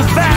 the fact